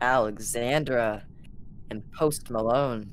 Alexandra and Post Malone.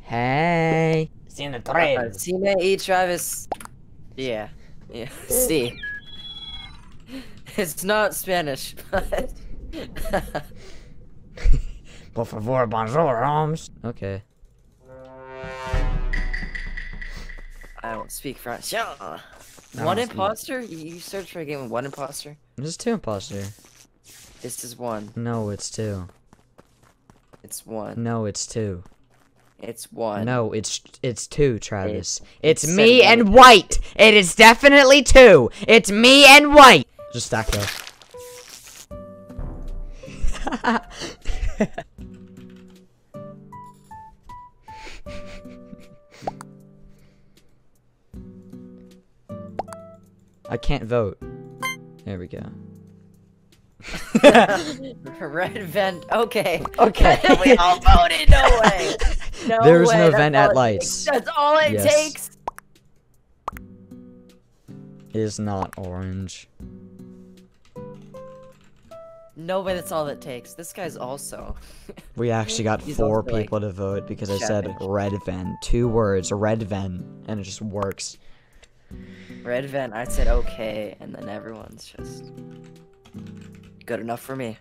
Hey. Seen the Uh, Cine E Travis. Yeah. Yeah. See. It's not Spanish, but. Por favor, bonjour, Holmes. Okay. I don't speak French. Yeah. I One imposter? You you search for a game with one imposter? This is two imposter. This is one. No, it's two. It's one. No, it's two. It's one. No, it's it's two, Travis. It- it's me one. and White. It is definitely two. It's me and White. Just stack though. I can't vote. There we go. Red vent. Okay. Okay. we all voted. No way. No There was way, no that's vent at lights. That's all it Yes. takes. It is not orange. No way. That's all it takes. This guy's also. We actually got He's four also, like, people to vote because I said red vent. Two words, red vent, and it just works. Red vent. I said okay, and then everyone's just good enough for me.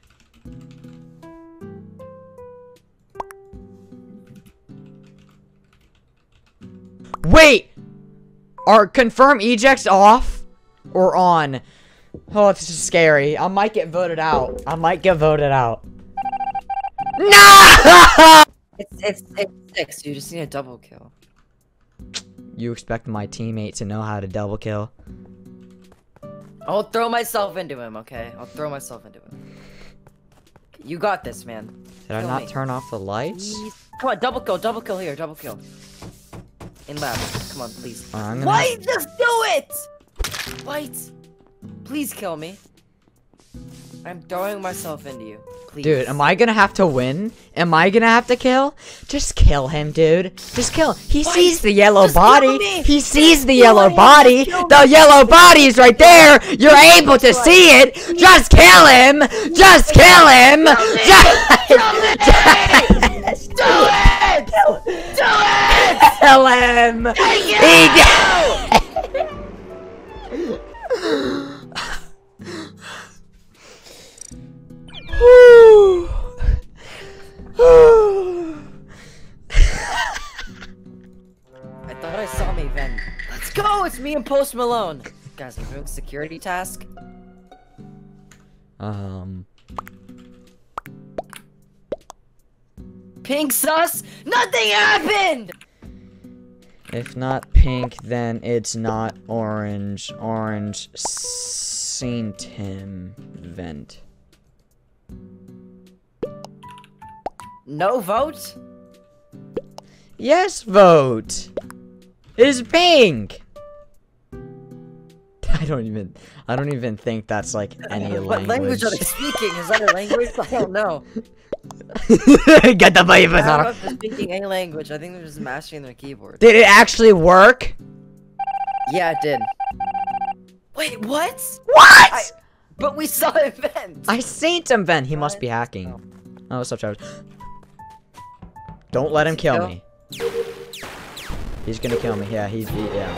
Wait! Are confirm ejects off or on? Oh, this is scary. I might get voted out. I might get voted out. No! It's it's it's six. You just need a double kill. You expect my teammate to know how to double kill? I'll throw myself into him. Okay. I'll throw myself into him. You got this, man. Did I not me. turn off the lights? Please. Come on, double kill, double kill here, double kill. In lab. Come on, please. Gonna White, just do it! Wait. please kill me. I'm throwing myself into you. Please. Dude, am I gonna have to win? Am I gonna have to kill? Just kill him, dude. Just kill him. He Why? sees the yellow Just body. He Just sees the yellow body. The yellow body is right there. You're able to see it. Just kill him. Just kill him. Just Do it! Do it! kill him. He I thought I saw me vent. Let's go! It's me and Post Malone. Guys, I'm doing security task. um. Pink sus! Nothing happened! If not pink, then it's not orange. Orange Saint him vent. No vote? Yes, vote. It is pink. I don't even. I don't even think that's like any what language. language are they speaking? Is that a language? I don't know. Get the I don't know if they're speaking any language. I think they're just mashing their keyboard. Did it actually work? Yeah, it did. Wait, what? What? I- But we saw events. I seen him vent. He must be hacking. Oh, what's up, Travis? Don't let him kill Kill? me. He's gonna kill me. Yeah, he's. He, yeah.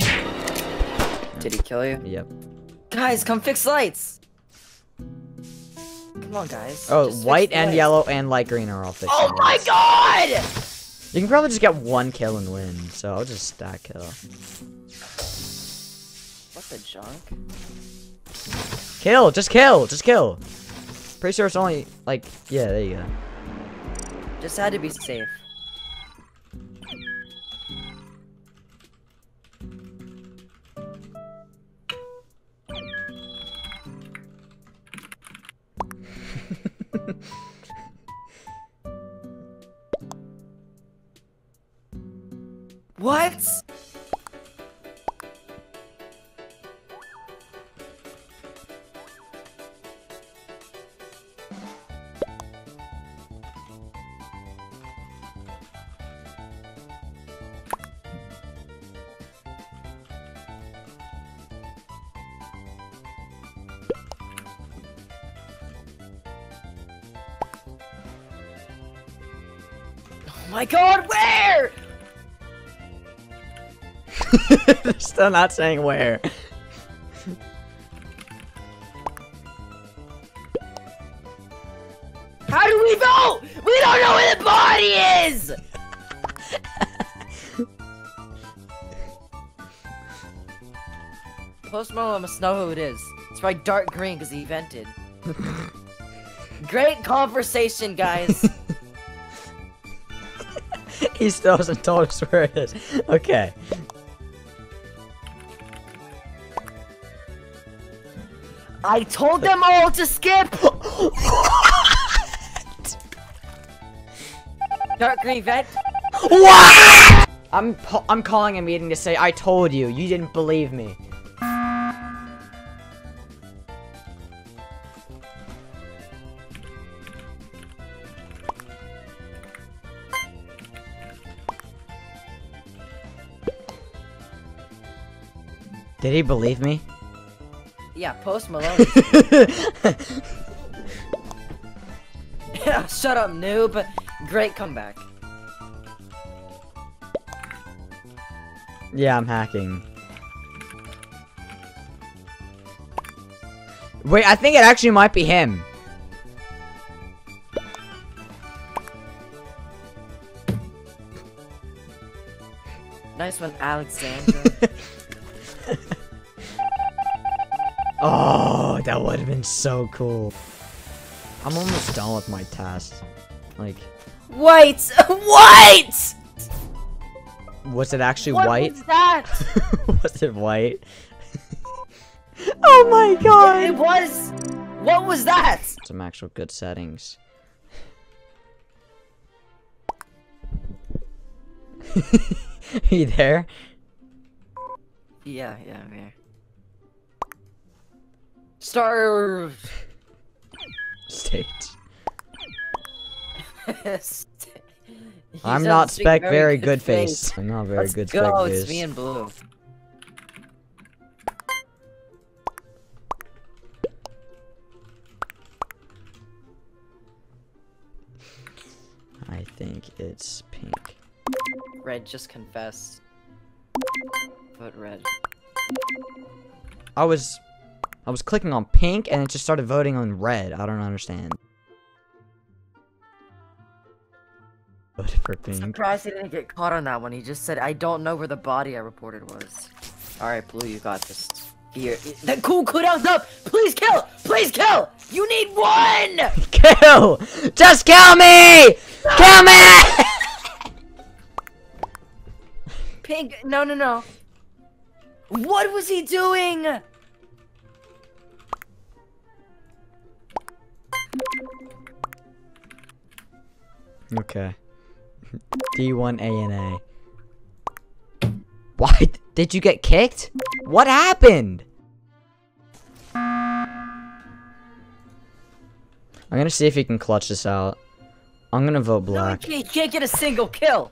Did he kill you? Yep. Guys, come fix lights. Come on, guys. Oh, Just white and lights. yellow and light green are all fixed. Oh my god! You can probably just get one kill and win, so I'll just stack kill. What the junk? Kill, just kill, just kill. Pretty sure it's only like yeah, there you go. Just had to be safe. What? Oh my god, where? They're still not saying where. How do we know? We don't know where the body is! Post Malone must know who it is. It's probably dark green because he vented. Great conversation, guys. he still hasn't told us where it is. Okay. I told them all to skip! Dark green vent. What? I'm I'm calling a meeting to say I told you. You didn't believe me. Did he believe me? Yeah, Post Malone. Shut up, noob. Great comeback. Yeah, I'm hacking. Wait, I think it actually might be him. Nice one, Alexandra. oh, that would have been so cool. I'm almost done with my task. Like, White! White! was it actually What white? was that? was it white? oh my god! It was. What was that? Some actual good settings. Are you there? Yeah, yeah, I'm here. Star. State. I'm doesn't spec very good face. face. I'm not very Let's good go. spec It's face. me and Blue. I think it's pink. Red just confessed. But red. I was I was clicking on pink and it just started voting on red. I don't understand. Voted for pink. Surprised he didn't get caught on that one. He just said, "I don't know where the body I reported was." All right, Blue, you got this. Here, the cool cooldown's up. Please kill. Please kill. You need one. Kill! Just kill me! Kill me! Pink. No, no, no. What was he doing? Okay. D1ANA. Why did you get kicked? What happened? I'm gonna see if he can clutch this out. I'm gonna vote No, black. he can't get a single kill.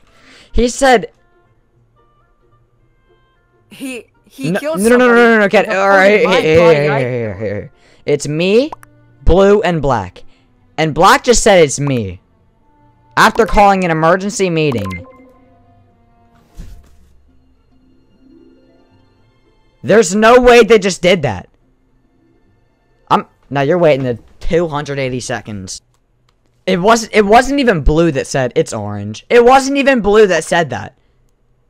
He said He he no, killed no, no, no, no, no, no, okay, alright, my here, here, here, here, here. It's me, blue, and black. And black just said it's me. After calling an emergency meeting. There's no way they just did that. I'm now you're waiting the 280 seconds. It wasn't it wasn't even blue that said it's orange. It wasn't even blue that said that.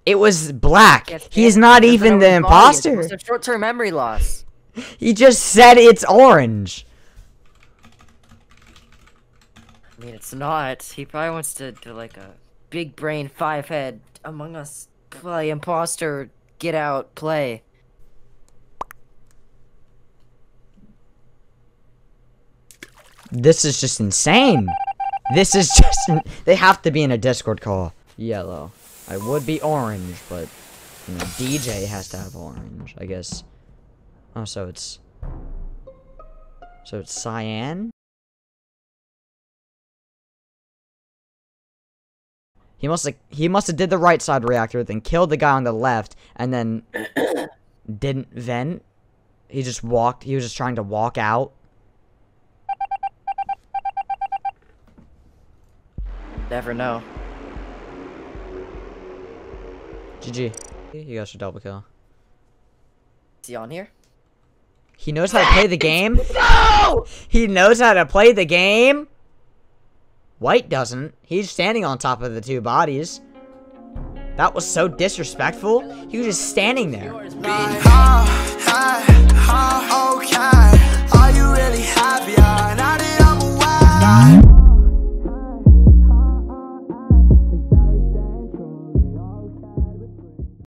It was black. Yes, He's not even the his body is. imposter. It's a short-term memory loss. He just said it's orange. Mean, it's not. He probably wants to do like a big brain five head Among Us play imposter get out play. This is just insane. This is just. They have to be in a Discord call. Yellow. I would be orange, but you know, DJ has to have orange, I guess. Oh, so it's. So it's cyan. He must have he must have did the right side reactor, then killed the guy on the left, and then didn't vent. He just walked. He was just trying to walk out. Never know. GG. You guys should double kill. Is he on here? He knows how to play the game. No! He knows how to play the game. White doesn't. He's standing on top of the two bodies. That was so disrespectful. He was just standing there.